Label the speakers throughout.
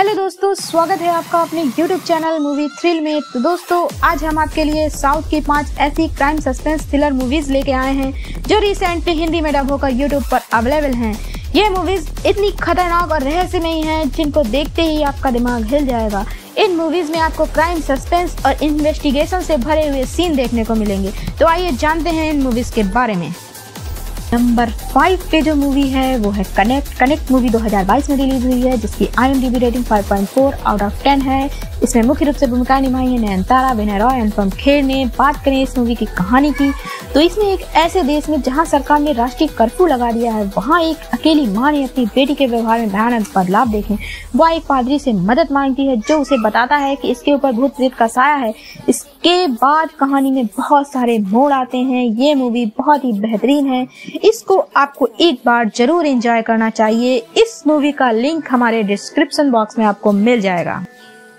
Speaker 1: Hello दोस्तों, स्वागत है आपका अपने YouTube चैनल मूवी थ्रिल में। तो दोस्तों, आज हम आपके लिए साउथ की पाँच ऐसी क्राइम सस्पेंस थ्रिलर मूवीज़ लेके आए हैं, जो रिसेंटली हिंदी में डब होकर YouTube पर अवेलेबल हैं। ये मूवीज़ इतनी खतरनाक और रहस्यमयी हैं, जिनको देखते ही आपका दिमाग हिल जाएगा। इन मूवीज़ में आपको क्राइम सस्पेंस और इन्वेस्टिगेशन से भरे हुए सीन देखने को मिलेंगे। तो आइए जानते हैं इन मूवीज़ के बारे में। नंबर फाइव पे जो मूवी है, वो है कनेक्ट कनेक्ट मूवी 2022 में रिलीज़ हुई है, जिसकी आई रेटिंग 5.4 आउट ऑफ़ 10 है। इसमें मुख्य रूप से भूमिका निभाई है नयनतारा विनय रॉय, अनुपम खेर ने बात करें इस मूवी की कहानी की। तो इसमें एक ऐसे देश में जहाँ सरकार ने राष्ट्रीय कर्फ्यू लगा दिया है, वहाँ एक अकेली माँ ने अपनी बेटी के व्यवहार में भयानक बदलाव देखे वह एक पादरी से मदद मांगती है, जो उसे बताता है कि इसके ऊपर भूत प्रेत का साया है। इसके बाद कहानी में बहुत सारे मोड़ आते हैं। ये मूवी बहुत ही बेहतरीन है। इसको आपको एक बार ज़रूर एंजॉय करना चाहिए। इस मूवी का लिंक हमारे डिस्क्रिप्शन बॉक्स में आपको मिल जाएगा।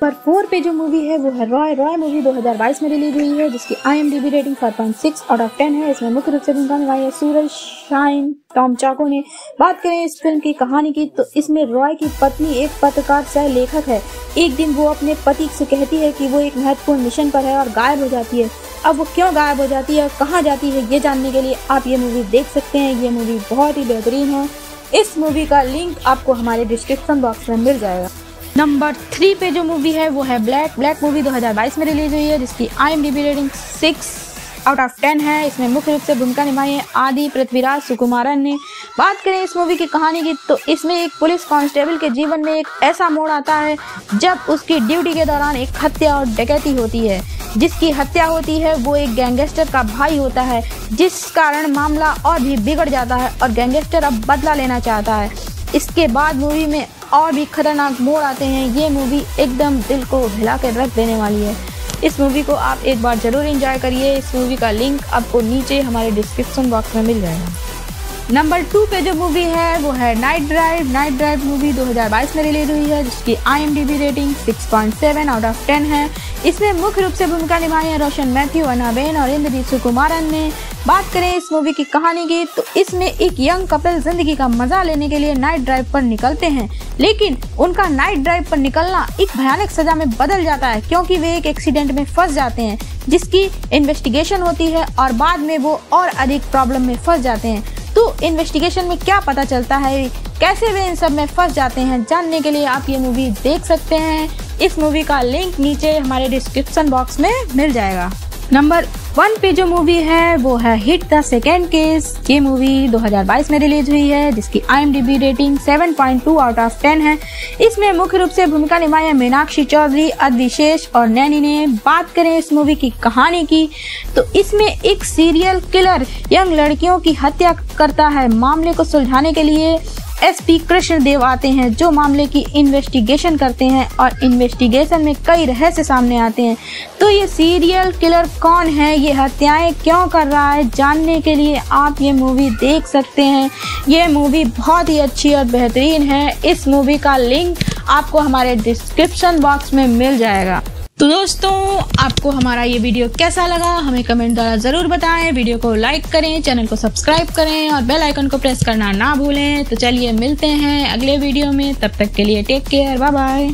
Speaker 1: नंबर फोर पे जो मूवी है, वो है रॉय रॉय मूवी 2022 में रिलीज़ हुई है, जिसकी आईएमडीबी रेटिंग 4.6 आउट ऑफ़ 10 है। इसमें मुख्य रूप से भूमिका निभाई है सूरज, शाइन, टॉम चाको ने। बात करें इस फ़िल्म की कहानी की तो इसमें रॉय की पत्नी एक पत्रकार सह लेखक है। एक दिन वो अपने पति से कहती है कि वो एक महत्वपूर्ण मिशन पर है और गायब हो जाती है। अब वो क्यों गायब हो जाती है और कहाँ जाती है, ये जानने के लिए आप ये मूवी देख सकते हैं। ये मूवी बहुत ही बेहतरीन है। इस मूवी का लिंक आपको हमारे डिस्क्रिप्शन बॉक्स में मिल जाएगा। नंबर थ्री पे जो मूवी है, वो है ब्लैक ब्लैक मूवी 2022 में रिलीज़ हुई है, जिसकी I M rating six out of ten है। इसमें मुख्य रूप से भूमिका निभाई है आदि पृथ्वीराज सुकुमारन ने। बात करें इस मूवी की कहानी की तो इसमें एक पुलिस कांस्टेबल के जीवन में एक ऐसा मोड़ आता है, जब उसकी ड्यूटी के दौरान एक हत्या और डकैती होती है। जिसकी हत्या होती है, वो एक गैंगस्टर का भाई होता है, जिस कारण मामला और भी बिगड़ जाता है और गैंगस्टर अब बदला लेना चाहता है। इसके बाद मूवी में और भी खतरनाक मोड़ आते हैं। ये मूवी एकदम दिल को हिला कर रख देने वाली है। इस मूवी को आप एक बार ज़रूर इंजॉय करिए। इस मूवी का लिंक आपको नीचे हमारे डिस्क्रिप्शन बॉक्स में मिल जाएगा। नंबर टू पे जो मूवी है, वो है night drive night drive movie 2022 में रिलीज़ हुई है, जिसकी आई रेटिंग 6.7 आउट ऑफ़ 10 है। इसमें मुख्य रूप से भूमिका निभाई है रोशन मैथ्यू अनाबेन और इंद्रजीत सुकुमारन ने। बात करें इस मूवी की कहानी की तो इसमें एक यंग कपल ज़िंदगी का मज़ा लेने के लिए नाइट ड्राइव पर निकलते हैं। लेकिन उनका नाइट ड्राइव पर निकलना एक भयानक सजा में बदल जाता है, क्योंकि वे एक एक्सीडेंट में फंस जाते हैं, जिसकी इन्वेस्टिगेशन होती है और बाद में वो और अधिक प्रॉब्लम में फंस जाते हैं। तो इन्वेस्टिगेशन में क्या पता चलता है? कैसे वे इन सब में फंस जाते हैं? जानने के लिए आप ये मूवी देख सकते हैं। इस मूवी का लिंक नीचे हमारे डिस्क्रिप्शन बॉक्स में मिल जाएगा। नंबर वन पे जो मूवी है, वो है हिट द सेकेंड केस ये मूवी 2022 में रिलीज़ हुई है, जिसकी आईएमडीबी रेटिंग 7.2 आउट ऑफ़ 10 है। इसमें मुख्य रूप से भूमिका निभाई है मीनाक्षी चौधरी, अदविशेष और नैनी ने। बात करें इस मूवी की कहानी की तो इसमें एक सीरियल किलर यंग लड़कियों की हत्या करता है मामले को सुलझाने के लिए। एसपी कृष्ण देव आते हैं, जो मामले की इन्वेस्टिगेशन करते हैं और इन्वेस्टिगेशन में कई रहस्य सामने आते हैं। तो ये सीरियल किलर कौन है? ये हत्याएँ क्यों कर रहा है? जानने के लिए आप ये मूवी देख सकते हैं। ये मूवी बहुत ही अच्छी और बेहतरीन है। इस मूवी का लिंक आपको हमारे डिस्क्रिप्शन बॉक्स में मिल जाएगा। तो दोस्तों आपको हमारा ये वीडियो कैसा लगा, हमें कमेंट द्वारा ज़रूर बताएँ। वीडियो को लाइक करें चैनल को सब्सक्राइब करें और बेल आइकन को प्रेस करना ना भूलें। तो चलिए मिलते हैं अगले वीडियो में। तब तक के लिए टेक केयर बाय बाय